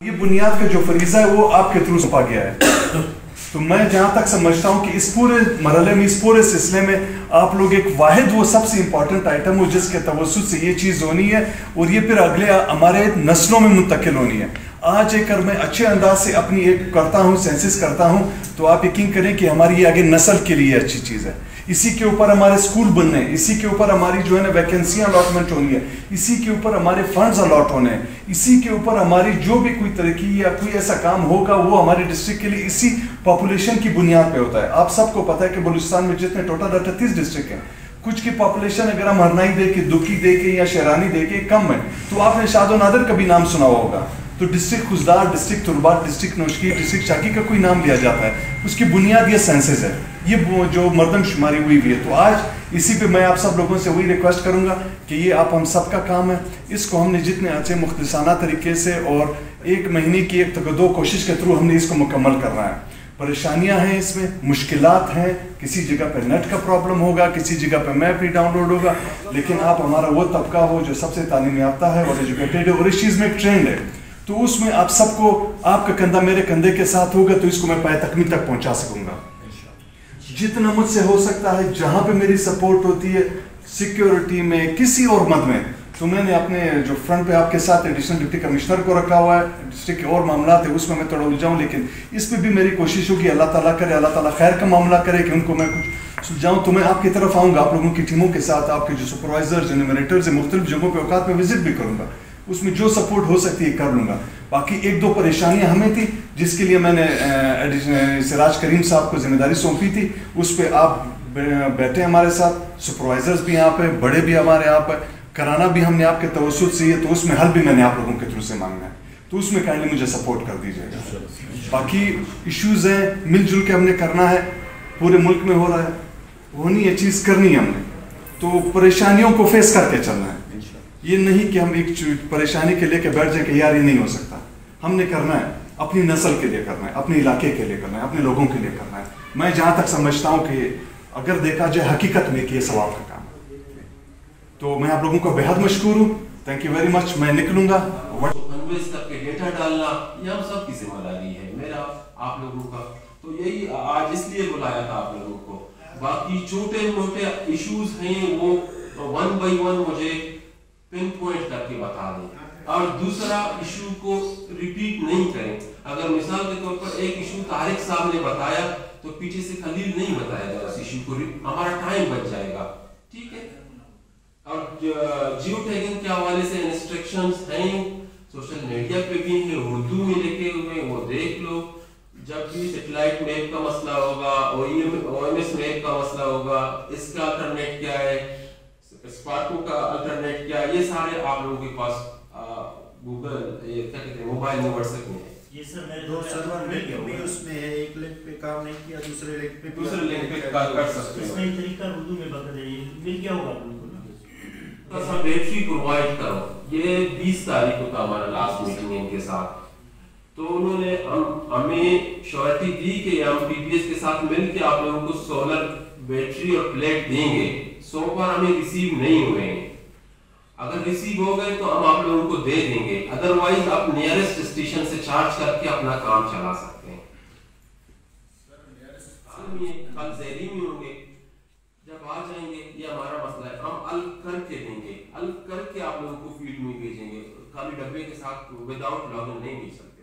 ये बुनियाद का जो फरीजा है, वो आपके थ्रू सौंपा गया है। तो मैं जहाँ तक समझता हूँ कि इस पूरे मरहले में, इस पूरे सिलसिले में आप लोग एक वाहिद वो सबसे इंपॉर्टेंट आइटम हो, जिसके तवसत से ये चीज़ होनी है और ये फिर अगले हमारे नस्लों में मुंतकिल होनी है। आज एक अगर मैं अच्छे अंदाज से अपनी एक करता हूँ सेंसिस करता हूँ तो आप यकीन करें कि हमारी ये आगे नस्ल के लिए अच्छी चीज़ है। इसी के ऊपर हमारे स्कूल बनने हैं, इसी के ऊपर हमारी जो है ना वैकेंसियाँ अलॉटमेंट होनी है, इसी के ऊपर हमारे फंड्स अलॉट होने हैं, इसी के ऊपर हमारी जो भी कोई तरक्की या कोई ऐसा काम होगा, वो हमारे डिस्ट्रिक्ट के लिए इसी पॉपुलेशन की बुनियाद पे होता है। आप सबको पता है कि बलूचिस्तान में जितने टोटल अठतीस डिस्ट्रिक्ट हैं, कुछ की पॉपुलेशन अगर हम हरनाई दे के दुखी दे के या शहरानी दे के कम है तो आपने शादो नादर का भी नाम सुना होगा। तो district Khuzdar district Turbat district Noshki district Chagai का कोई नाम लिया जाता है। उसकी बुनियाद ये सेंसेस है। ये जो मरदमशुमारी हुई हुई है। तो आज इसी पे मैं आप सब लोगों से वही रिक्वेस्ट करूँगा कि ये आप हम सब का काम है। इसको हमने जितने अच्छे मुख्तसाना तरीके से और एक महीने की एक दो कोशिश के थ्रू हमने इसको मुकम्मल करना है। परेशानियाँ हैं इसमें मुश्किल हैं। किसी जगह पे नेट का प्रॉब्लम होगा, किसी जगह पे मैप ही डाउनलोड होगा। लेकिन आप हमारा वो तबका हो जो सबसे तालीम याफ्ता है और एजुकेटेड है और इस चीज़ में एक ट्रेंड है। तो उसमें आप सबको, आपका कंधा मेरे कंधे के साथ होगा तो इसको मैं पाए तकमील तक पहुँचा सकूँगा। जितना मुझसे हो सकता है, जहाँ पे मेरी सपोर्ट होती है सिक्योरिटी में, किसी और मद में। तो मैंने अपने जो फ्रंट पे आपके साथ एडिशनल डिप्टी कमिश्नर को रखा हुआ है डिस्ट्रिक्ट के और मामला थे उसमें मैं थोड़ा उलझाऊँ, लेकिन इस पर भी मेरी कोशिश होगी, अल्लाह ताला करे, अल्लाह ताला खैर का मामला करे कि उनको मैं कुछ सुलझाऊँ। तो मैं आपकी तरफ़ आऊँगा, आप लोगों की टीमों के साथ, आपके जो सुपरवाइजर जो है, मुख्तलिफ़ जगहों पर औकात में विज़िट भी करूँगा। उसमें जो सपोर्ट हो सकती है, कर लूँगा। बाकी एक दो परेशानियाँ हमें थी, जिसके लिए मैंने सिराज करीम साहब को ज़िम्मेदारी सौंपी थी, उस पर आप बैठे हमारे साथ सुपरवाइजर्स भी यहाँ पे, बड़े भी हमारे यहाँ पर कराना भी हमने आपके तवसत से है तो उसमें हल भी मैंने आप लोगों के थ्रू से मांगना है। तो उसमें काइंडली मुझे सपोर्ट कर दीजिएगा। बाकी इश्यूज़ हैं, मिलजुल के हमने करना है, पूरे मुल्क में हो रहा है, होनी है, चीज़ करनी है हमने। तो परेशानियों को फेस करके चलना है। ये नहीं कि हम एक परेशानी के लेके बैठ जाए कि यार ये नहीं हो सकता। हमने करना है, अपनी नस्ल के लिए करना है, अपने इलाके के लिए करना है, अपने लोगों के लिए करना है। मैं जहाँ तक समझता हूँ कि अगर देखा जाए हकीकत में कि ये सवाल का काम है। तो मैं आप लोगों को बेहद मशहूर हूँ। थैंक यू वेरी मच मैं निकलूँगा। डेटा डालना, ये हम सब की ज़िम्मेदारी है, मेरा, आप लोगों का। तो यही, आज इसलिए बुलाया था आप लोगों को। बाकी छोटे मोटे इश्यूज़ हैं वो वन बाई वन मुझे पिन पॉइंट करके बता दें। और दूसरा इशू को रिपीट नहीं करें। अगर मिसाल के तौर पर एक इशू तारिक साहब ने बताया तो पीछे से खलील नहीं बताया उस इशू को हमारा टाइम बच जाएगा। ठीक है? और जियो टैगिंग के हवाले से इंस्ट्रक्शंस हैं। सोशल मीडिया पे भी है, उर्दू में लिखे हुए वो देख लो। जब भी सेटेलाइट मैप का मसला होगा ओएमएस मैप का मसला होगा, इसका अल्टरनेट क्या है? स्पार्को का अल्टरनेट क्या? ये सारे आप लोगों के पास गूगल ये क्या कहते हैं मोबाइल में व्हाट्सएप में है। ये सर मैं दो सर्वर लिंक भी उसमें है एक लिंक पे काम नहीं किया दूसरे लिंक पे दूसरे लिंक पे काम कर सकते हैं। इसमें तरीका उर्दू में बता दे मिल क्या होगा तो सब बैटरी प्रोवाइड करो। ये 20 तारीख को था हमारा लास्ट मीटिंग इनके साथ। तो उन्होंने हमें श्योरिटी दी कि हम पीपीएस के साथ मिलकर आप लोगों को सोलर बैटरी और प्लेट देंगे। सो फार हमें रिसीव नहीं हुए अगर रिसीव हो गए तो हम आप लोगों को दे देंगे। अदरवाइज़ आप नियरेस्ट स्टेशन से चार्ज करके अपना काम चला सकते हैं। कल जहरी में होंगे। जब आ जाएँगे ये हमारा मसला है। हम अल करके देंगे। अल करके आप लोगों को फ़ील्ड में भेजेंगे। खाली डब्बे के साथ विदाउट लॉगिन नहीं भेज सकते।